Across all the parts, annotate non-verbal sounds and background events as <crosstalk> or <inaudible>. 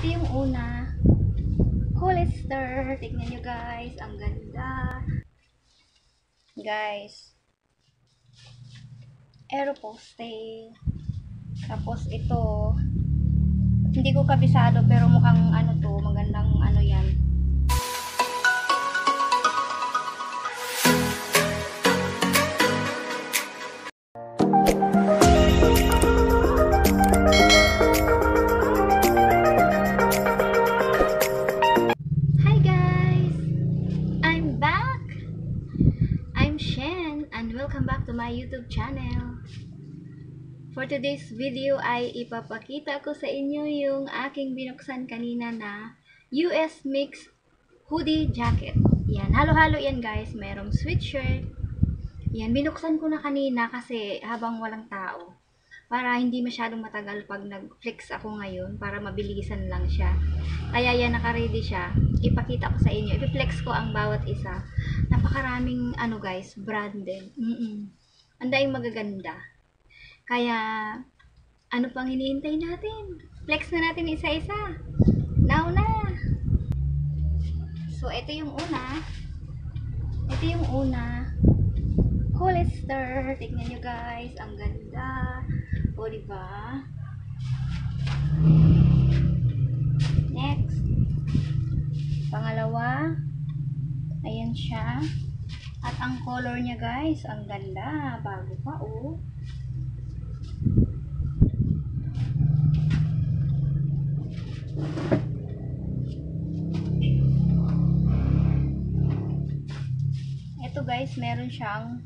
Ito yung una. Hollister. Tignan nyo guys. Ang ganda. Guys. Aeroposte. Tapos ito. Hindi ko kabisado pero mukhang ano to. Magandang ano yan. Welcome back to my YouTube channel. For today's video ay ipapakita ko sa inyo yung aking binuksan kanina na US Mix hoodie jacket. Yan, halo-halo yan guys. Merong sweatshirt. Yan, binuksan ko na kanina kasi habang walang tao. Para hindi masyadong matagal pag nag-flex ako ngayon para mabilisan lang siya. Kaya yan, naka-ready siya. Ipakita ko sa inyo. Ipiflex ko ang bawat isa. Napakaraming, ano guys, branded. Mm-mm. Ang daing magaganda. Kaya, ano pang hinihintay natin? Flex na natin isa-isa. Now na! So, ito yung una. Ito yung una. Hollister. Tignan nyo guys. Ang ganda. O, diba? Next. Pangalawa. Ayan siya. At ang color niya guys, ang ganda. Bago pa oh. Ito guys, meron siyang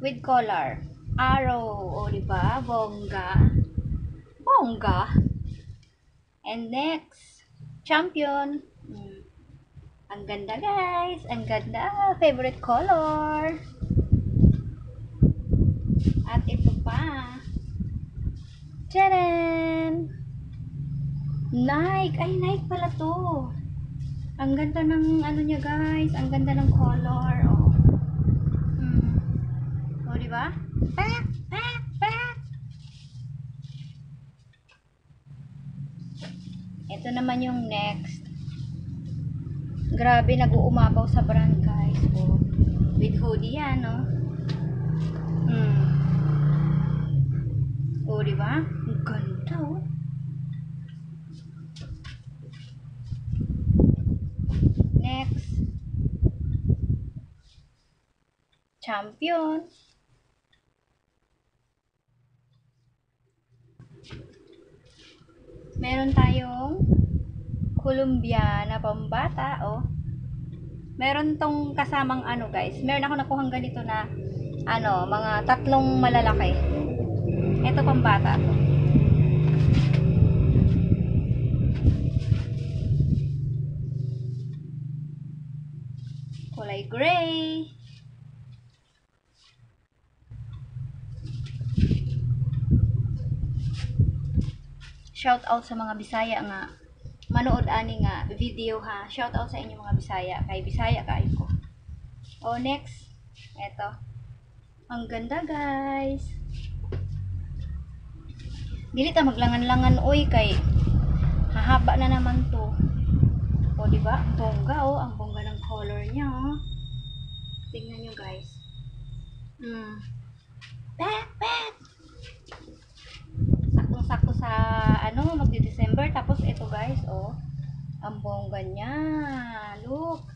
with collar. Arrow, o diba? Bongga. Bongga. And next, champion. Hmm. Ang ganda guys. Ang ganda. Favorite color. At ito pa. Tcharan! Nike. Ay, Nike pala to. Ang ganda ng ano niya guys. Ang ganda ng color. Oh. Hmm. O, diba? Ito naman yung next. Grabe, nag-uumapaw sa brand, guys. Oh. With hoodie yan, no? Hmm. Oh, di ba? Ang ganda, oh. Next. Champion. Meron tayong Columbia na pambata, oh. Meron tong kasamang ano, guys. Meron ako nakuhang ganito na ano, mga tatlong malalaki. Ito pambata to. Kulay gray. Shout out sa mga Bisaya nga manood ani nga video ha. Shout out sa inyo mga Bisaya. Kay Bisaya kayo ko. O next, eto. Ang ganda guys. Dili ta maglangan-langan oy kay hahaba na naman to. O di ba? Bongga oh, ang bongga ng color niya oh. Tingnan niyo guys. Hmm. Back, back. Sa ano, magdi-December tapos ito guys, oh. Ang bongga niya. Look.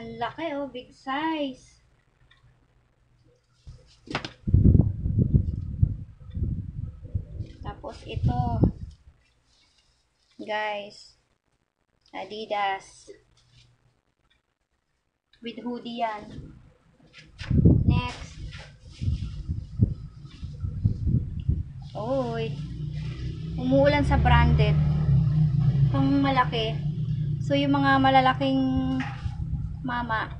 Ang laki oh, big size. Tapos ito. Guys. Adidas. With hoodie yan. Next. Oy. Umuulan sa branded. Pang malaki. So, yung mga malalaking mama,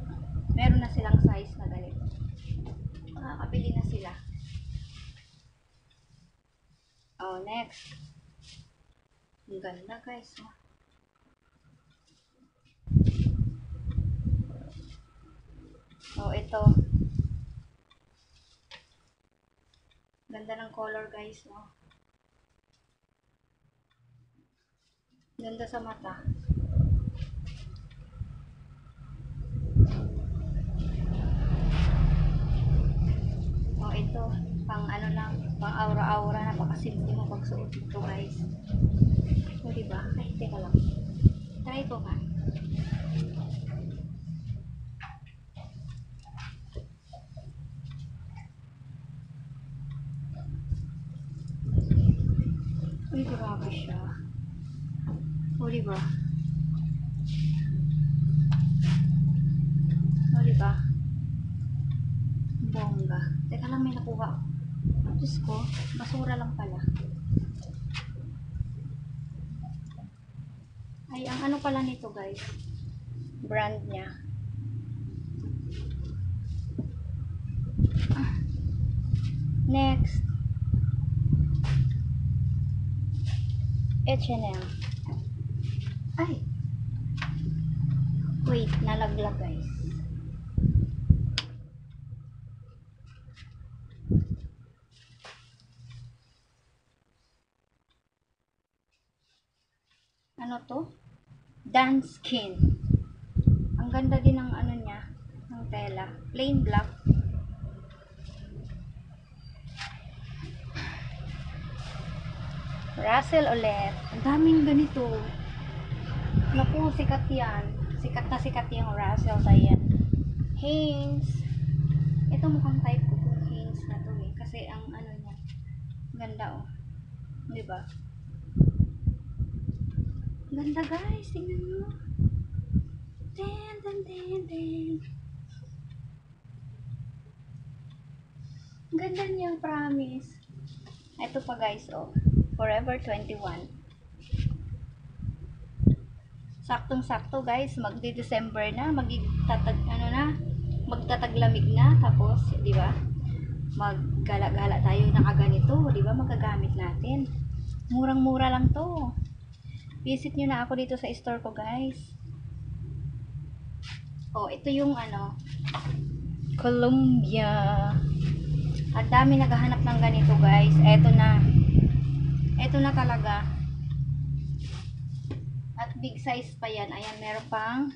meron na silang size na ganito. Makakabili na sila. Oh, next. Ang ganda guys. Oh. Oh, ito. Ganda ng color guys, no? Ganda sa mata. Oh, ito. Pang ano lang, pang aura-aura. Napakasimple mo pagsuot nito, guys. O, diba? Ay, teka lang. Try ko ka. Uy, grabe siya. O, diba? O, diba? Bongga. Teka lang, may nakuha. Diyos ko, basura lang pala. Ay, ang ano pala nito, guys? Brand niya. Next. H&M. Ay. Wait, nalaglag guys. Ano to? Dance skin. Ang ganda din ng ano niya, ng tela. Plain black. Russell ulit. Ang daming ganito. Naku, sikat yan. Sikat na sikat yung Russell yan. Hanes. Ito mukhang type ko kung Hanes na to eh. Kasi ang ano niya, ganda oh. Di ba? Ganda guys, tingnan nyo. Ten, ten, ten, ten. Ganda niya, promise. Ito pa guys, oh. Forever 21. Saktong-sakto guys, magdi-December na, magtatag ano na, magtataglamig na tapos, 'di ba? Maggala-gala tayo nakaganito, 'di ba? Magagamit natin. Murang-mura lang 'to. Visit nyo na ako dito sa store ko, guys. Oh, ito yung ano, Columbia. Ang dami naghahanap ng ganito, guys. Eto na. Eto na talaga. At big size pa yan. Ayan, meron pang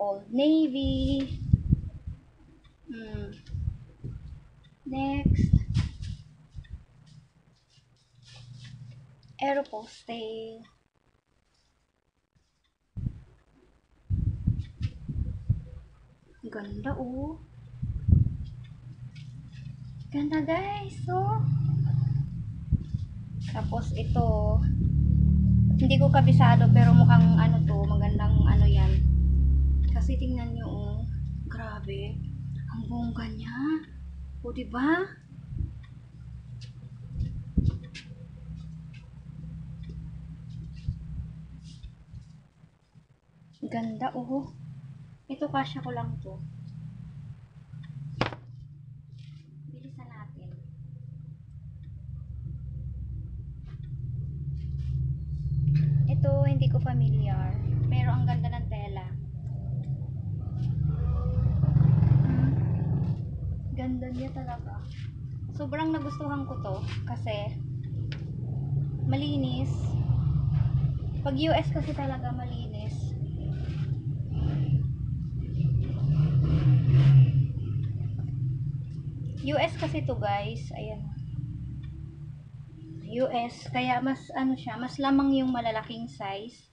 Old Navy. Hmm. Next. Aeropostale. Ganda oh. Ganda guys, oh. Tapos ito, hindi ko kabisado pero mukhang ano to, magandang ano yan. Kasi tingnan nyo oh, grabe. Ang bongga niya. O, diba? Ganda, oh. Ito, kasya ko lang to. Bilisan natin. Ito, hindi ko familiar. Pero ang ganda ng tela. Hmm. Ganda niya talaga. Sobrang nagustuhan ko to kasi malinis. Pag US kasi talaga malinis. US kasi to guys, ayan. US, kaya mas ano siya, mas lamang yung malalaking size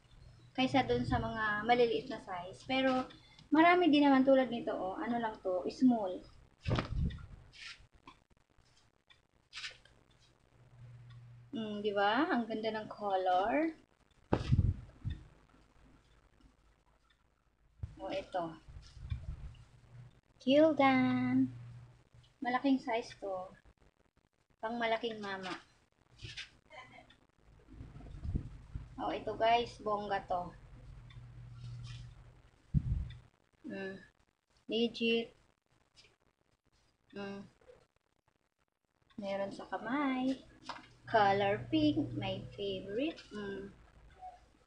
kaysa dun sa mga maliliit na size. Pero marami din naman tulad nito, oh, ano lang to, small. Mm, di ba? Ang ganda ng color. Oh, ito. Gildan. Malaking size to. Pang malaking mama. Oh, ito guys, bongga to. Mm. Legit. Mm. Meron sa kamay. Color pink, my favorite. Mm.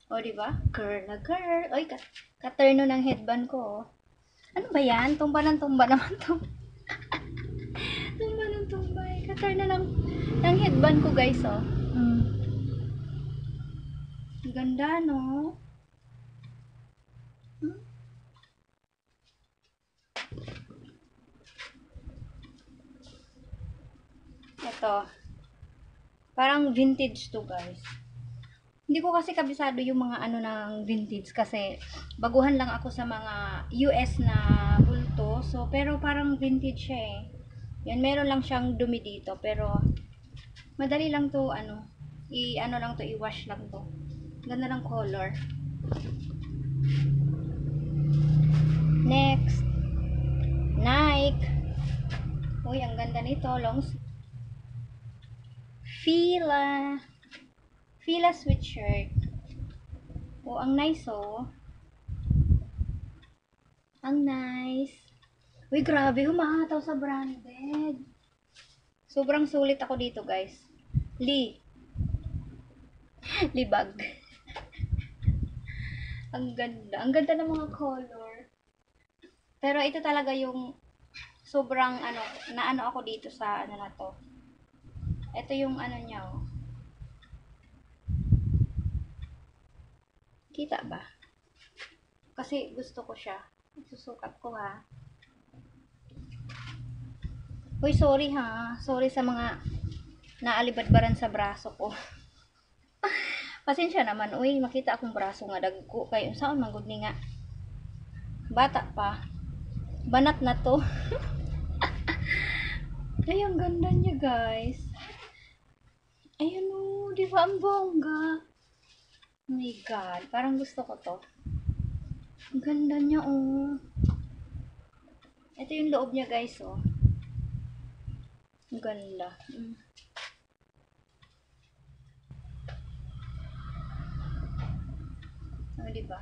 O, di ba? Girl na girl. Oy, ka katerno ng headband ko. oh. Ano ba yan? Tumba ng tumba <laughs> naman to. tumba ng tumba. eh. Katerno ng, ng headband ko, guys, oh. Mm. Ganda, no? Hmm? Ito. Parang vintage to, guys. Hindi ko kasi kabisado yung mga ano ng vintage kasi baguhan lang ako sa mga US na bulto. So, pero parang vintage siya eh. Yan, meron lang siyang dumi dito. Pero, madali lang to, ano, i, ano lang to, i-wash lang to. Ganda ng color. Next. Nike. Uy, ang ganda nito. Long Fila. Fila sweatshirt. Oh, ang nice oh. Ang nice. Uy, grabe, humahataw sa branded. Sobrang sulit ako dito, guys. Lee. <laughs> Libag. <laughs> ang ganda. Ang ganda ng mga color. Pero ito talaga yung sobrang ano, naano ako dito sa ano na to. Ito yung ano niya, oh. Kita ba? Kasi gusto ko siya. Susukat ko ha. Uy, sorry ha. Sorry sa mga naalibadbaran sa braso ko. <laughs> Pasensya naman. Uy, makita akong braso nga dagko. Kayo, saan manggod ni nga? Bata pa. Banat na to. <laughs> Ay, ang ganda niya, guys. Ayan o, di ba ang bongga? Oh my God, parang gusto ko to. Ang ganda niya, oh. Ito yung loob niya, guys, oh. Ang ganda. Mm. Oh, di ba?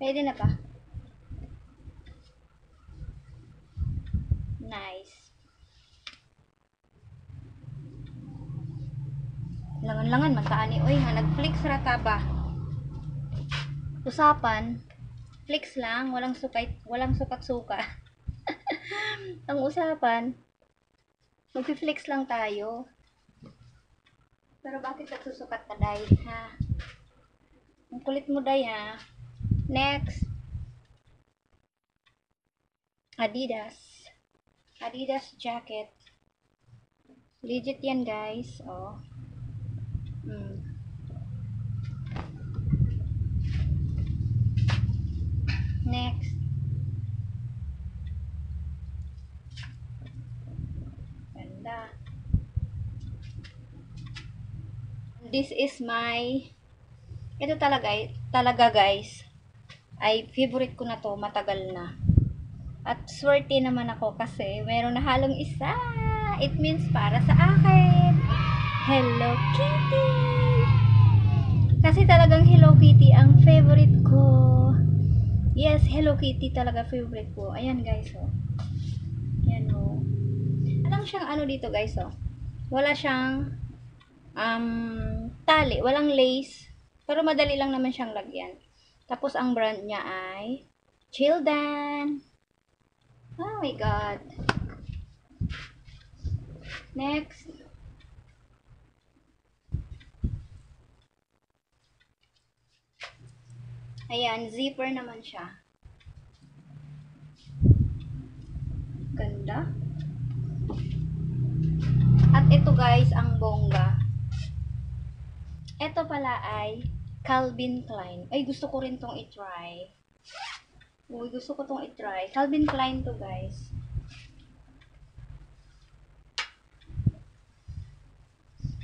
Pwede na pa. Nice. Langan-langan magkaani oy nga nag-flex rata ba. Usapan, flex lang, walang sukay, walang sukat-suka. <laughs> Ang usapan, magfi-flex lang tayo. Pero bakit nagsusukat ka, Day? Ha? Ang kulit mo, Day, ha? Next. Adidas. Adidas jacket. Legit yan, guys. Oh. Hmm. Next. Ganda. This is my ito talaga, talaga guys, ay favorite ko na to, matagal na. At swerte naman ako kasi meron na halong isa. It means para sa akin. Hello Kitty! Kasi talagang Hello Kitty ang favorite ko. Yes, Hello Kitty talaga favorite ko. Ayan guys, oh. Ayan, oh. Walang siyang ano dito guys, oh. Wala siyang um, tali, walang lace. Pero madali lang naman siyang lagyan. Tapos ang brand niya ay Childan. Oh my god. Next. Ayan, zipper naman siya. Ganda. At ito guys, ang bongga. Ito pala ay Calvin Klein. Ay, gusto ko rin tong i-try. Uy, gusto ko tong i-try. Calvin Klein to, guys.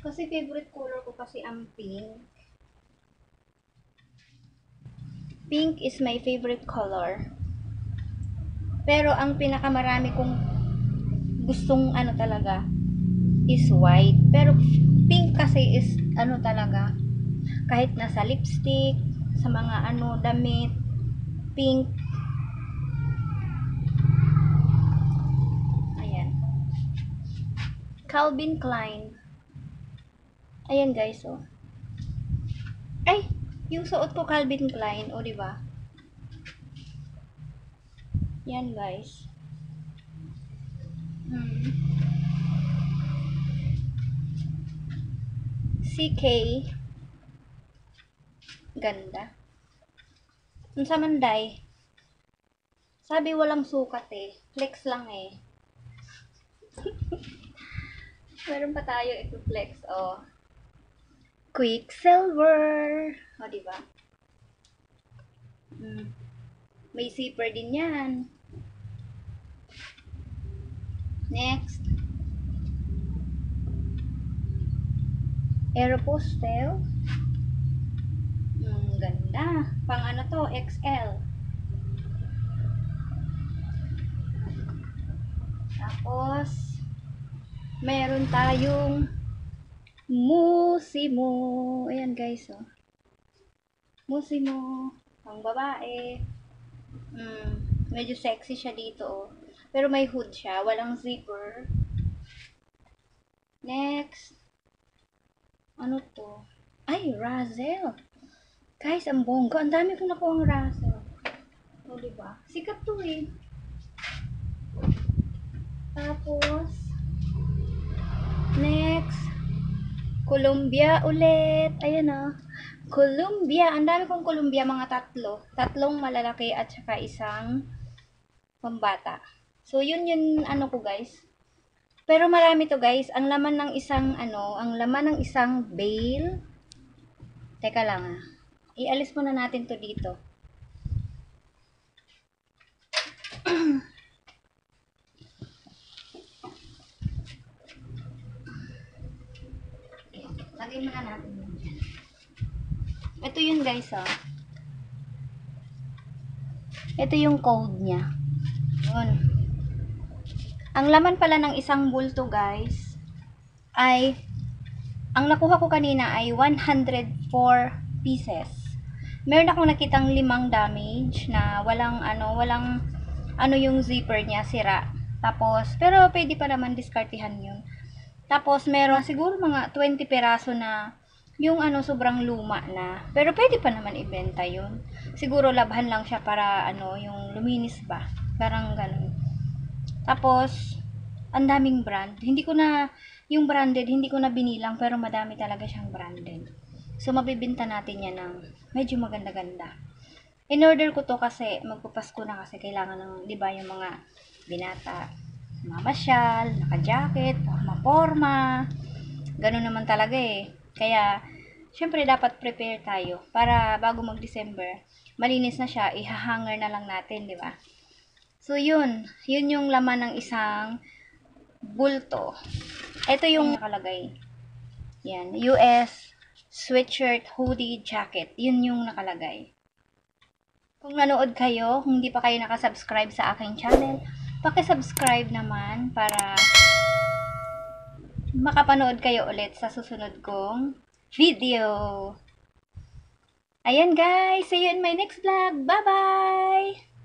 Kasi favorite color ko kasi ang pink. Pink is my favorite color. Pero ang pinakamarami kong gustong ano talaga is white. Pero pink kasi is ano talaga kahit nasa lipstick, sa mga ano damit, pink. Ayan. Calvin Klein. Ayan guys, oh. Ay, yung suot ko Calvin Klein, oh, di ba? Yan guys. Hmm. CK. Ganda. Ang sa. Sabi walang sukat eh. Flex lang eh. <laughs> Meron pa tayo ito flex. Oh. Quicksilver. O, oh, diba? Mm. May zipper din yan. Next. Aeropostale. Ganda. Pang ano to? XL. Tapos, meron tayong Musimo. Ayan guys, oh. Musimo. Pang babae. Mm, medyo sexy siya dito, oh. Pero may hood siya. Walang zipper. Next. Ano to? Ay, Razel. Guys, ang bongga. Ang dami kong nakuha ang Razel. O, diba? Sikat to eh. Tapos, next, Columbia ulit. Ayan. Oh. Columbia. Ang dami kong Columbia, mga tatlo. Tatlong malalaki at saka isang pambata. So, yun yun, ano ko guys. Pero marami to guys. Ang laman ng isang, ano, ang laman ng isang bale. Teka lang ah. Ialis muna natin to dito. Lagay muna natin yun. Ito yun guys ah. Ito yung code niya. Yun. Ang laman pala ng isang bulto guys ay ang nakuha ko kanina ay 104 pieces. Meron akong nakitang limang damage na walang ano, walang ano yung zipper niya, sira. Tapos, pero pwede pa naman diskartihan yun. Tapos, meron siguro mga 20 peraso na yung ano, sobrang luma na. Pero pwede pa naman ibenta yun. Siguro labhan lang siya para ano, yung luminis ba. Parang ganun. Tapos, ang daming brand. Hindi ko na, yung branded, hindi ko na binilang, pero madami talaga siyang branded. So, mabibinta natin yan ng medyo maganda-ganda. In order ko to kasi, magpapasko na kasi kailangan ng, di ba, yung mga binata, mamasyal, naka-jacket, forma. Ganun naman talaga eh. Kaya, syempre dapat prepare tayo para bago mag-December, malinis na siya, ihahanger na lang natin, di ba? So, yun. Yun yung laman ng isang bulto. Ito yung nakalagay. Yan. US sweatshirt, hoodie, jacket. Yun yung nakalagay. Kung nanood kayo, kung hindi pa kayo nakasubscribe sa aking channel, Paki-subscribe naman para makapanood kayo ulit sa susunod kong video. Ayan guys, see you in my next vlog. Bye-bye!